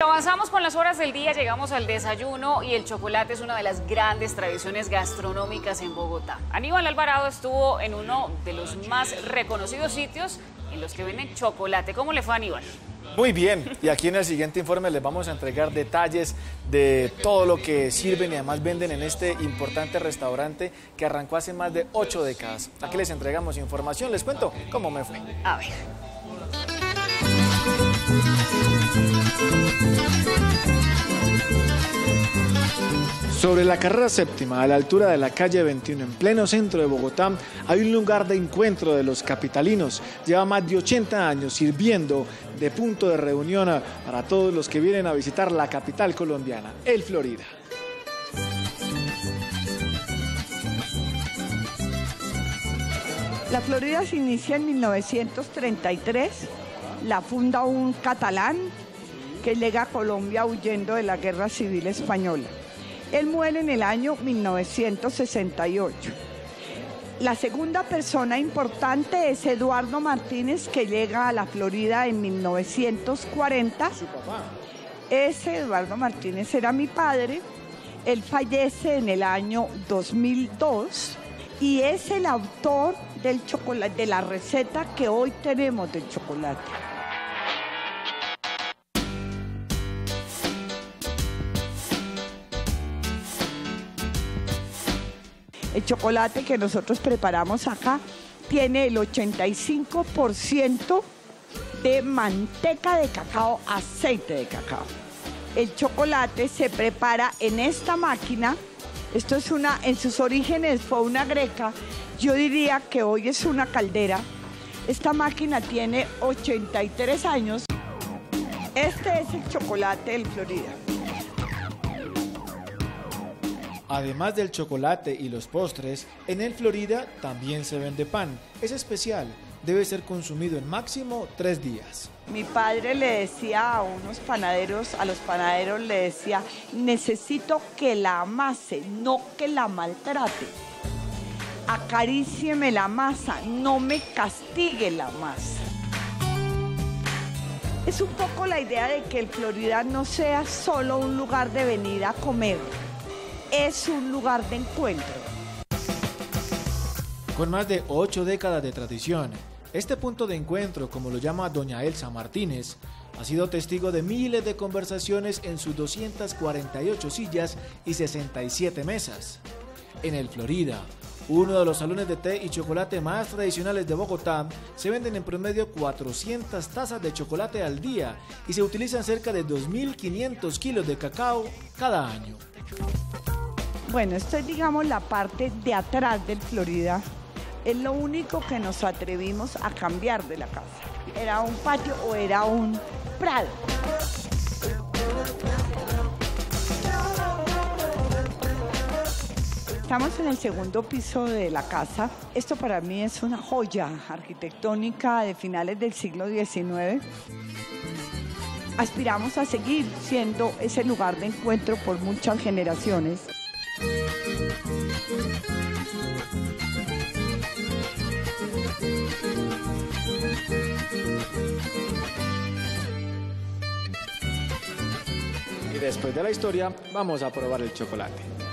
Avanzamos con las horas del día, llegamos al desayuno y el chocolate es una de las grandes tradiciones gastronómicas en Bogotá. Aníbal Alvarado estuvo en uno de los más reconocidos sitios en los que venden chocolate. ¿Cómo le fue a Aníbal? Muy bien, y aquí en el siguiente informe les vamos a entregar detalles de todo lo que sirven y además venden en este importante restaurante que arrancó hace más de ocho décadas. Aquí les entregamos información, les cuento cómo me fue. A ver. Sobre la carrera séptima, a la altura de la calle 21, en pleno centro de Bogotá, hay un lugar de encuentro de los capitalinos. Lleva más de 80 años sirviendo de punto de reunión para todos los que vienen a visitar la capital colombiana, el Florida. La Florida se inicia en 1933, la funda un catalán que llega a Colombia huyendo de la Guerra Civil Española. Él muere en el año 1968. La segunda persona importante es Eduardo Martínez, que llega a la Florida en 1940. Su papá. Ese Eduardo Martínez era mi padre. Él fallece en el año 2002 y es el autor del chocolate, de la receta que hoy tenemos del chocolate. El chocolate que nosotros preparamos acá tiene el 85% de manteca de cacao, aceite de cacao. El chocolate se prepara en esta máquina. Esto es una, en sus orígenes fue una greca. Yo diría que hoy es una caldera. Esta máquina tiene 83 años. Este es el chocolate del Florida. Además del chocolate y los postres, en el Florida también se vende pan. Es especial, debe ser consumido en máximo tres días. Mi padre le decía a unos panaderos, a los panaderos le decía, necesito que la amase, no que la maltrate. Acarícieme la masa, no me castigue la masa. Es un poco la idea de que el Florida no sea solo un lugar de venir a comer, es un lugar de encuentro. Con más de ocho décadas de tradición, este punto de encuentro, como lo llama doña Elsa Martínez, ha sido testigo de miles de conversaciones en sus 248 sillas y 67 mesas. En el Florida, uno de los salones de té y chocolate más tradicionales de Bogotá, se venden en promedio 400 tazas de chocolate al día y se utilizan cerca de 2.500 kilos de cacao cada año. Bueno, esto es, digamos, la parte de atrás del Florida. Es lo único que nos atrevimos a cambiar de la casa. ¿Era un patio o era un prado? Estamos en el segundo piso de la casa. Esto para mí es una joya arquitectónica de finales del siglo XIX. Aspiramos a seguir siendo ese lugar de encuentro por muchas generaciones. Y después de la historia, vamos a probar el chocolate.